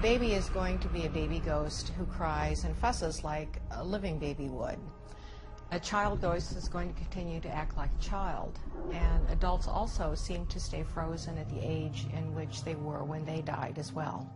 baby is going to be a baby ghost who cries and fusses like a living baby would. A child ghost is going to continue to act like a child, and adults also seem to stay frozen at the age in which they were when they died as well.